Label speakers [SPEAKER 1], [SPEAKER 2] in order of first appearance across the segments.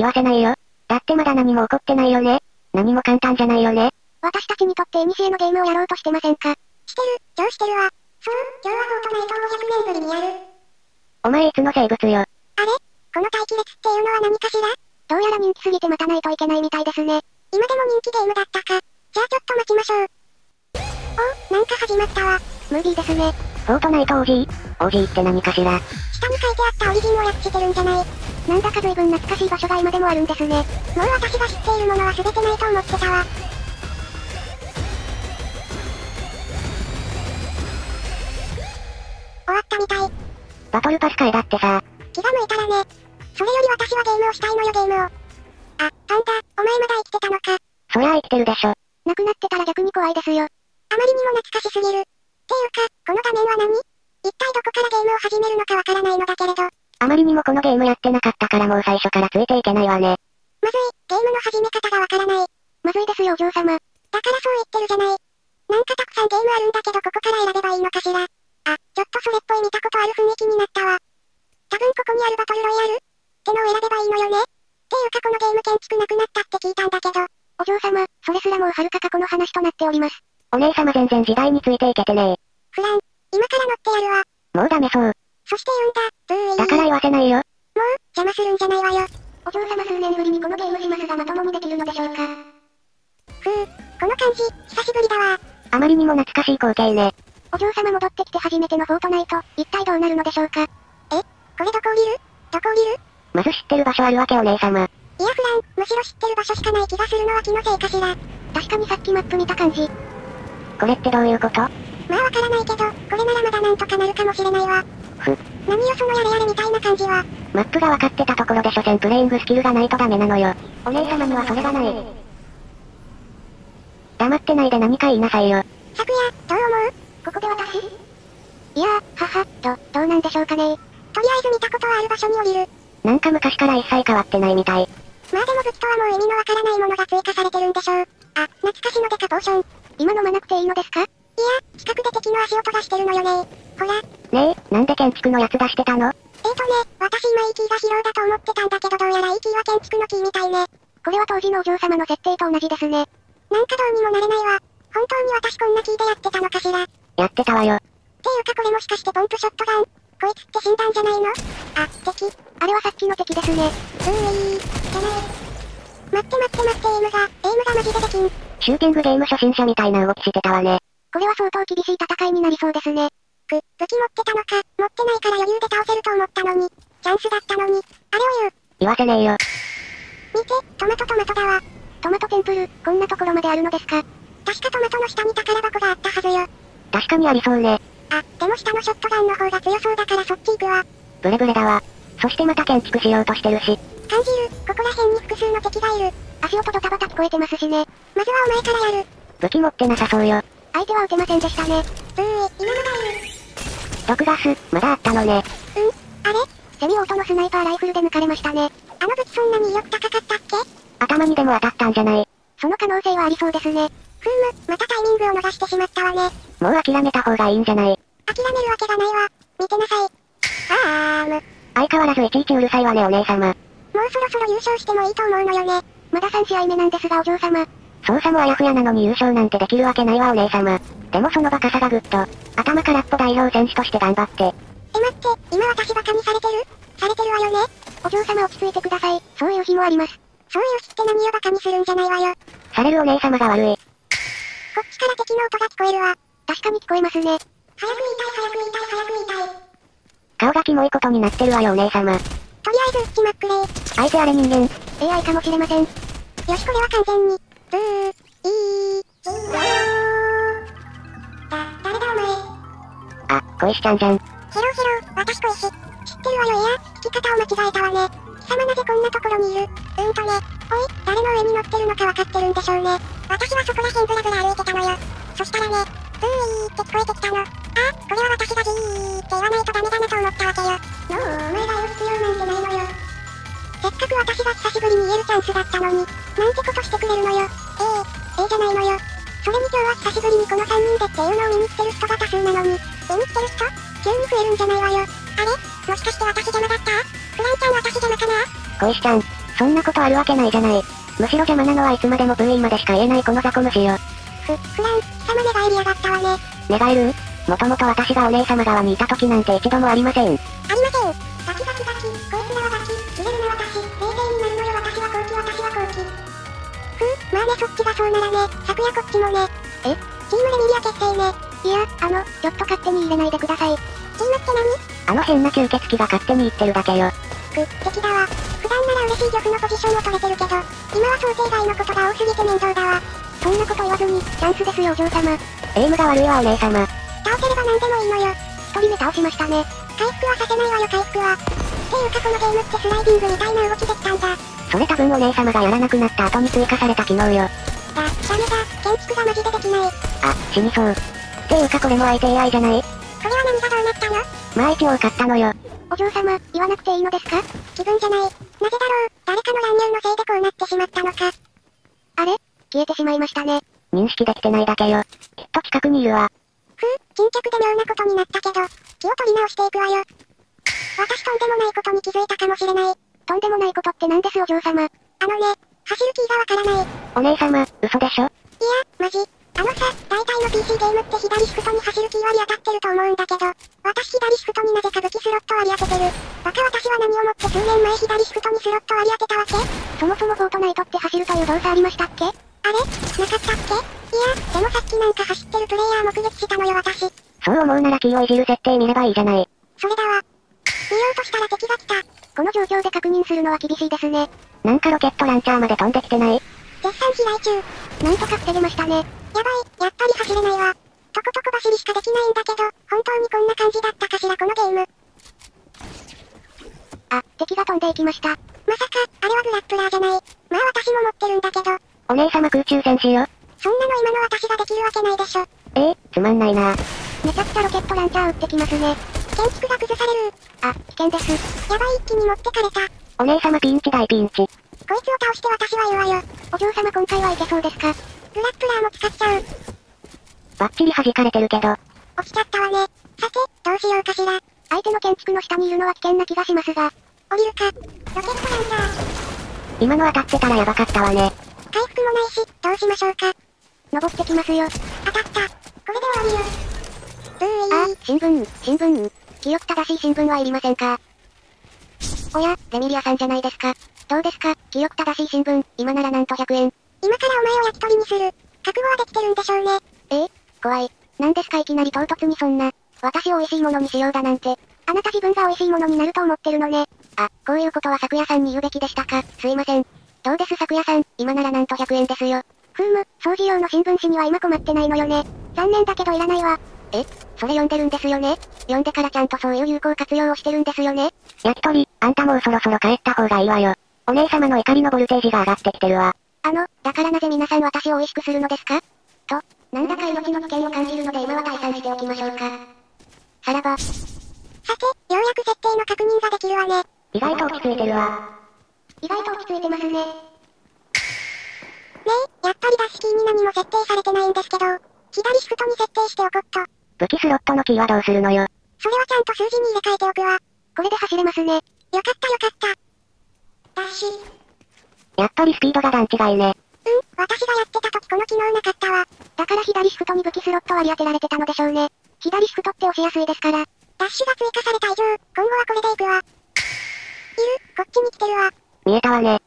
[SPEAKER 1] 言わせないよ。だってまだ何も起こってないよね。何も簡単じゃないよね。
[SPEAKER 2] 私たちにとってエニシエのゲームをやろうとしてませんか
[SPEAKER 3] してる、超してるわ。そう、今日はフォートナイトを500年ぶりにやる。
[SPEAKER 1] お前いつの生物よ。
[SPEAKER 3] あれ？この待機列っていうのは何かしら？
[SPEAKER 2] どうやら人気すぎて待たないといけないみたいですね。
[SPEAKER 3] 今でも人気ゲームだったか。じゃあちょっと待ちましょう。お、なんか始まったわ。
[SPEAKER 2] ムービーですね。
[SPEAKER 1] フォートナイト OG?OG OG って何かしら？
[SPEAKER 3] 下に書いてあったオリジンを訳してるんじゃない
[SPEAKER 2] なんだか随分懐かしい場所が今でもあるんですね。もう
[SPEAKER 3] 私が知っているものは全てないと思ってたわ。終わったみたい。
[SPEAKER 1] バトルパス会だってさ。
[SPEAKER 3] 気が向いたらね。それより私はゲームをしたいのよゲームを。あ、パンダ、お前まだ生きてたのか。
[SPEAKER 1] そりゃ生きてるでしょ。
[SPEAKER 2] 亡くなってたら逆に怖いですよ。
[SPEAKER 3] あまりにも懐かしすぎる。っていうか、この画面は何？一体どこからゲームを始めるのかわからないのだけれど。
[SPEAKER 1] あまりにもこのゲームやってなかったからもう最初からついていけないわね。
[SPEAKER 3] まずい、ゲームの始め方がわからない。
[SPEAKER 2] まずいですよお嬢様。
[SPEAKER 3] だからそう言ってるじゃない。なんかたくさんゲームあるんだけどここから選べばいいのかしら。あ、ちょっとそれっぽい見たことある雰囲気になったわ。多分ここにあるバトルロイヤル？ってのを選べばいいのよね。っていうかこのゲーム建築なくなったって聞いたんだけど。
[SPEAKER 2] お嬢様、それすらもう遥か過去の話となっております。
[SPEAKER 1] お姉様全然時代についていけてね
[SPEAKER 3] フラン、今から乗ってやるわ。
[SPEAKER 1] もうダメそう。
[SPEAKER 3] そして言うんだ、ブーイ
[SPEAKER 1] だから言わせないよ。もう、
[SPEAKER 3] 邪魔するんじゃないわよ。
[SPEAKER 2] お嬢様数年ぶりにこのゲームしますがまともにできるのでしょうか。
[SPEAKER 3] ふう、この感じ、久しぶりだわ。
[SPEAKER 1] あまりにも懐かしい光景ね。
[SPEAKER 2] お嬢様戻ってきて初めてのフォートナイト、一体どうなるのでしょうか。え
[SPEAKER 3] これどこ降りる？どこ降りる？
[SPEAKER 1] まず知ってる場所あるわけお姉様。
[SPEAKER 3] いやフラン、むしろ知ってる場所しかない気がするのは気のせいかしら。
[SPEAKER 2] 確かにさっきマップ見た感じ。
[SPEAKER 1] これってどういうこと？ま
[SPEAKER 3] あわからないけど、これならまだなんとかなるかもしれないわ。
[SPEAKER 1] ふ。
[SPEAKER 3] 何よそのやれやれみたいな感じは。
[SPEAKER 1] マップが分かってたところで所詮プレイングスキルがないとダメなのよ。お姉様にはそれがない。黙ってないで何か言いなさいよ。
[SPEAKER 3] 昨夜、どう思う？
[SPEAKER 2] ここで私？いやー、はは、ど、どうなんでしょうかね
[SPEAKER 3] とりあえず見たことはある場所に降りる。
[SPEAKER 1] なんか昔から一切変わってないみたい。
[SPEAKER 3] まあでも武器とはもう意味のわからないものが追加されてるんでしょう。あ、懐かしのデカポーション。
[SPEAKER 2] 今飲まなくていいのですか？いや、
[SPEAKER 3] 近くで敵の足音がしてるのよねほら。
[SPEAKER 1] ねえ、なんで建築のやつ出してたの？えー
[SPEAKER 3] とね、私今 E キーが疲労だと思ってたんだけどどうやら E キーは建築のキーみたいね。
[SPEAKER 2] これは当時のお嬢様の設定と同じですね。
[SPEAKER 3] なんかどうにもなれないわ。本当に私こんなキーでやってたのかしら。
[SPEAKER 1] やってたわよ。
[SPEAKER 3] っていうかこれもしかしてポンプショットガンこいつって死んだんじゃないの？あ、敵。
[SPEAKER 2] あれはさっきの敵ですね。う
[SPEAKER 3] ーいー、じゃない。待って待って待ってエイムが、エイムがマジでできん。
[SPEAKER 1] シューティングゲーム初心者みたいな動きしてたわね。
[SPEAKER 2] これは相当厳しい戦いになりそうですね。
[SPEAKER 3] く、武器持ってたのか、持ってないから余裕で倒せると思ったのに。チャンスだったのに。あれを言う。
[SPEAKER 1] 言わせねえよ。
[SPEAKER 3] 見て、トマトトマトだわ。
[SPEAKER 2] トマトテンプル、こんなところまであるのですか
[SPEAKER 3] 確かトマトの下に宝箱があったはずよ。
[SPEAKER 1] 確かにありそうね。
[SPEAKER 3] あ、でも下のショットガンの方が強そうだからそっち行くわ。
[SPEAKER 1] ブレブレだわ。そしてまた建築しようとしてるし。
[SPEAKER 3] 感じる、ここら辺に複数の敵がいる。
[SPEAKER 2] 足音ドタバタ聞こえてますしね。
[SPEAKER 3] まずはお前からやる。
[SPEAKER 1] 武器持ってなさそうよ。
[SPEAKER 2] 相手は撃てませんでしたね。
[SPEAKER 3] うーい、今まだいる。
[SPEAKER 1] 毒ガス、まだあったのね。
[SPEAKER 3] うん、あれ？
[SPEAKER 2] セミオートのスナイパーライフルで抜かれましたね。
[SPEAKER 3] あの武器そんなに威力高かったっけ？
[SPEAKER 1] 頭にでも当たったんじゃない。
[SPEAKER 2] その可能性はありそうですね。
[SPEAKER 3] ふーむ、またタイミングを逃してしまったわね。
[SPEAKER 1] もう諦めた方がいいんじゃない。
[SPEAKER 3] 諦めるわけがないわ。見てなさい。あーむ。
[SPEAKER 1] 相変わらずいちいちうるさいわねお姉様。もう
[SPEAKER 3] そろそろ優勝してもいいと思うのよね。
[SPEAKER 2] まだ3試合目なんですがお嬢様。
[SPEAKER 1] 操作もあやふやなのに優勝なんてできるわけないわお姉様。でもそのバカさがぐっと、頭からっぽ代表選手として頑張って。え
[SPEAKER 3] 待って、今私バカにされてる？されてるわよね？
[SPEAKER 2] お嬢様落ち着いてください。そういう日もあります。
[SPEAKER 3] そういう日って何をバカにするんじゃないわよ。
[SPEAKER 1] されるお姉様が悪い。
[SPEAKER 3] こっちから敵の音が聞こえるわ。
[SPEAKER 2] 確かに聞こえますね。
[SPEAKER 3] 早く言いたい早く言いたい早く言いたい。
[SPEAKER 1] 顔がキモいことになってるわよお姉様。
[SPEAKER 3] とりあえず撃ちまっくれ
[SPEAKER 1] 相手あれ人間。
[SPEAKER 2] AI かもしれません。よし
[SPEAKER 3] これは完全に。ブー、いー、
[SPEAKER 1] あ、小石ちゃんじゃん。
[SPEAKER 3] ヘロヘロ、私小石。知ってるわよいや、聞き方を間違えたわね。貴様なぜこんなところにいるうんとね。おい、誰の上に乗ってるのかわかってるんでしょうね。私はそこら辺ブラブラ歩いてたのよ。そしたらね、ブーイーって聞こえてきたの。あ、これは私がジーって言わないとダメだなと思ったわけよ。もう、お前が言う必要なんてないのよ。せっかく私が久しぶりに言えるチャンスだったのに、なんてことしてくれるのよ。ええええじゃないのよ。それに今日は久しぶりにこの3人でっていうのを見に来てる人が多数なのに、見に来てる人急に増えるんじゃないわよ。あれ？もしかして私邪魔だったフランちゃん私邪魔かな
[SPEAKER 1] 小石ちゃん、そんなことあるわけないじゃない。むしろ邪魔なのはいつまでも VE までしか言えないこの雑魚虫よ。
[SPEAKER 3] ふ、フラン、貴様寝返りやがったわね。
[SPEAKER 1] 寝返るもともと私がお姉様側にいた時なんて一度もありません。
[SPEAKER 3] ありません。ガキガキガキ、こいつらはガキ、入れるな私、冷静になるのよ私は後期私は後期。ふう、まあねそっちがそうならね、昨夜こっちもね。
[SPEAKER 1] え？
[SPEAKER 3] チームレミリア結成ね。
[SPEAKER 2] いや、あの、ちょっと勝手に入れないでください。
[SPEAKER 3] チームって何？
[SPEAKER 1] あの変な吸血鬼が勝手に言ってるだけよ。
[SPEAKER 3] く、敵だわ。普段なら嬉しい玉のポジションを取れてるけど、今は想定外のことが多すぎて面倒だわ。
[SPEAKER 2] そんなこと言わずに、チャンスですよお嬢様。
[SPEAKER 1] エイムが悪いわお姉様。
[SPEAKER 3] 倒せれば何でもいいのよ。
[SPEAKER 2] 一人目倒しましたね。
[SPEAKER 3] 回復はさせないわよ回復は。っていうかこのゲームってスライディングみたいな動きできたんだ。だ、
[SPEAKER 1] それ多分お姉様がやらなくなった後に追加された機能よ。
[SPEAKER 3] ダメだ、建築がマジでできない。
[SPEAKER 1] あ、死にそう。っていうかこれも相手 AI じゃない
[SPEAKER 3] これは何がどうなったの？
[SPEAKER 1] まあ一応買ったのよ。
[SPEAKER 2] お嬢様、言わなくていいのですか？
[SPEAKER 3] 気分じゃない。なぜだろう、誰かの乱入のせいでこうなってしまったのか。
[SPEAKER 2] あれ？消えてしまいましたね。
[SPEAKER 1] 認識できてないだけよ。きっと近くにいるわ。
[SPEAKER 3] ふう、沈着で妙なことになったけど、気を取り直していくわよ。私とんでもないことに気づいたかもしれない。
[SPEAKER 2] とんでもないことって何ですお嬢様？
[SPEAKER 3] あのね、走るキーがわからない。
[SPEAKER 1] お姉様、嘘でしょ？
[SPEAKER 3] いや、マジ。あのさ、大体の PC ゲームって左シフトに走るキー割り当たってると思うんだけど、私左シフトになぜか武器スロット割り当ててる。バカ私は何をもって数年前左シフトにスロット割り当てたわけ？
[SPEAKER 2] そもそもフォートナイトって走るという動作ありましたっけ
[SPEAKER 3] あれなかったっけいや、でもさっきなんか走ってるプレイヤー目撃したのよ私。
[SPEAKER 1] そう思うならキーをいじる設定見ればいいじゃない。
[SPEAKER 3] それだわ。見ようとしたら敵が来た。
[SPEAKER 2] この状況で確認するのは厳しいですね。
[SPEAKER 1] なんかロケットランチャーまで飛んできてない
[SPEAKER 3] 絶賛飛来中。
[SPEAKER 2] なんとか防げましたね。
[SPEAKER 3] やばい、やっぱり走れないわ。とことこ走りしかできないんだけど、本当にこんな感じだったかしらこのゲーム。
[SPEAKER 2] あ、敵が飛んでいきました。
[SPEAKER 3] まさか、あれはグラップラーじゃない。まあ私も持ってるんだけど、
[SPEAKER 1] お姉様空中戦士よ。
[SPEAKER 3] そんなの今の私ができるわけないでしょ。
[SPEAKER 1] えー、つまんないな
[SPEAKER 2] めちゃくちゃロケットランチャー撃ってきますね。
[SPEAKER 3] 建築が崩される。
[SPEAKER 2] あ、危険です。
[SPEAKER 3] やばい一気に持ってかれた。
[SPEAKER 1] お姉様ピンチ大ピンチ。
[SPEAKER 3] こいつを倒して私は言うわよ。
[SPEAKER 2] お嬢様今回はいけそうですか？
[SPEAKER 3] グラップラーも使っちゃう。
[SPEAKER 1] バッチリ弾かれてるけど。
[SPEAKER 3] 起きちゃったわね。さて、どうしようかしら。
[SPEAKER 2] 相手の建築の下にいるのは危険な気がしますが、
[SPEAKER 3] 降りるか。ロケットランチャー。
[SPEAKER 1] 今の当たってたらやばかったわね。
[SPEAKER 3] 回復もないし、どうしましょうか。
[SPEAKER 2] 登ってきますよ。
[SPEAKER 3] 当たった。これで終わりよ。ブ
[SPEAKER 2] あ
[SPEAKER 3] ーイ、
[SPEAKER 2] 新聞、新聞。清く正しい新聞はいりませんかおや、レミリアさんじゃないですか。どうですか、清く正しい新聞、今ならなんと100円。
[SPEAKER 3] 今からお前を焼き鳥にする。覚悟はできてるんでしょうね。
[SPEAKER 2] え？ー、怖い。なんですかいきなり唐突にそんな。私を美味しいものにしようだなんて。あなた自分が美味しいものになると思ってるのね。あ、こういうことは昨夜さんに言うべきでしたか。すいません。どうです昨夜さん、今ならなんと100円ですよ。ふーむ、掃除用の新聞紙には今困ってないのよね。残念だけどいらないわ。え？それ読んでるんですよね？読んでからちゃんとそういう有効活用をしてるんですよね？
[SPEAKER 1] 焼き鳥、あんたもうそろそろ帰った方がいいわよ。お姉様の怒りのボルテージが上がってきてるわ。
[SPEAKER 2] あの、だからなぜ皆さん私を美味しくするのですか？と、なんだか命の危険を感じるので今は退散しておきましょうか。さらば、
[SPEAKER 3] さて、ようやく設定の確認ができるわね。
[SPEAKER 1] 意外と落ち着いてるわ。
[SPEAKER 2] 意外と落ち着いてますね。
[SPEAKER 3] ねえ、やっぱりダッシュキーに何も設定されてないんですけど、左シフトに設定しておこっと。
[SPEAKER 1] 武器スロットのキーはどうするのよ。
[SPEAKER 3] それはちゃんと数字に入れ替えておくわ。
[SPEAKER 2] これで走れますね。
[SPEAKER 3] よかったよかった。ダッシュ。うん、
[SPEAKER 1] やっぱりスピードが段違いね。
[SPEAKER 3] 私がやってた時この機能なかったわ。
[SPEAKER 2] だから左シフトに武器スロット割り当てられてたのでしょうね。左シフトって押しやすいですから。
[SPEAKER 3] ダッシュが追加された以上、今後はこれで行くわ。いる、こっちに来てるわ。
[SPEAKER 1] 見えたわね。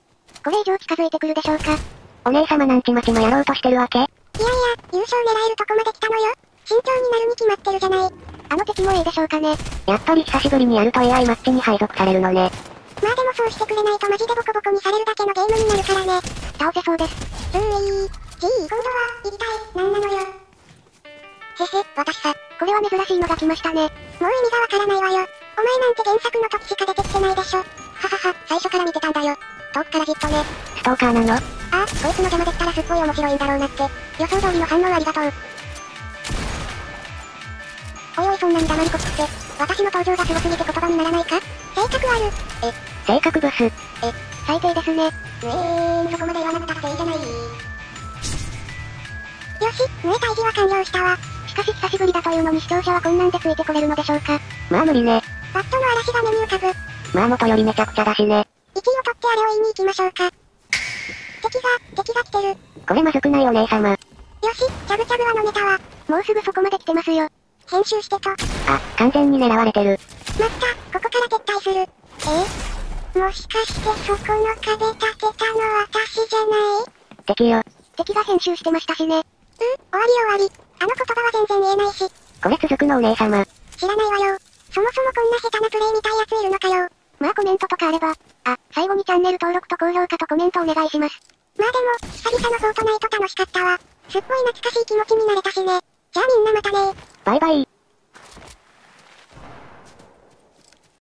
[SPEAKER 2] これ以上近づいてくるでしょうか。
[SPEAKER 1] お姉様なんちまちまやろうとしてるわけ？
[SPEAKER 3] いやいや、優勝狙えるとこまで来たのよ。慎重になるに決まってるじゃない。
[SPEAKER 2] あの敵もいいでしょうかね。
[SPEAKER 1] やっぱり久しぶりにやると AI マッチに配属されるのね。
[SPEAKER 3] まあでもそうしてくれないとマジでボコボコにされるだけのゲームになるからね。
[SPEAKER 2] 倒せそうです。
[SPEAKER 3] うーい。じー、今度は、一体、何なのよ。へへ、私さ、
[SPEAKER 2] これは珍しいのが来ましたね。
[SPEAKER 3] もう意味がわからないわよ。お前なんて原作の時しか出てきてないでしょ。ははは、最初から見てたんだよ。遠くからじっとね。
[SPEAKER 1] ストーカーなの？
[SPEAKER 3] ああ、こいつの邪魔できたらすっごい面白いんだろうなって。予想通りの反応ありがとう。おいおいそんなに黙りこくって、私の登場がすごすぎて言葉にならないか？性格ある。
[SPEAKER 1] 性格ブス。
[SPEAKER 2] 最低ですね。
[SPEAKER 3] うえーん、そこまで言わなくたっていいじゃない。よし、ムエ退治は完了したわ。
[SPEAKER 2] しかし久しぶりだというのに視聴者はこんなんでついてこれるのでしょうか。
[SPEAKER 1] まあ無理ね。
[SPEAKER 3] バットの嵐が目に浮かぶ。
[SPEAKER 1] まあ元よりめちゃくちゃだしね。
[SPEAKER 3] 痛位を取ってあれを言いに行きましょうか。敵が、敵が来てる。
[SPEAKER 1] これまずくないお姉様。
[SPEAKER 3] よし、チャグチャグはのネタは、
[SPEAKER 2] もうすぐそこまで来てますよ。
[SPEAKER 3] 編集してと。ま
[SPEAKER 1] あ、完全に狙われてる。
[SPEAKER 3] った、こする。えもしかしてそこの壁立てたの私じゃない？
[SPEAKER 1] 敵よ。
[SPEAKER 2] 敵が編集してましたしね。
[SPEAKER 3] うん、終わり終わり。あの言葉は全然言えないし、
[SPEAKER 1] これ続くのお姉様。
[SPEAKER 3] 知らないわよ。そもそもこんな下手なプレイみたいやついるのかよ。
[SPEAKER 2] まあコメントとかあれば。あ、最後にチャンネル登録と高評価とコメントお願いします。
[SPEAKER 3] まあでも、久々のフォートナイト楽しかったわ。すっごい懐かしい気持ちになれたしね。じゃあみんなまたね
[SPEAKER 1] バイバイ。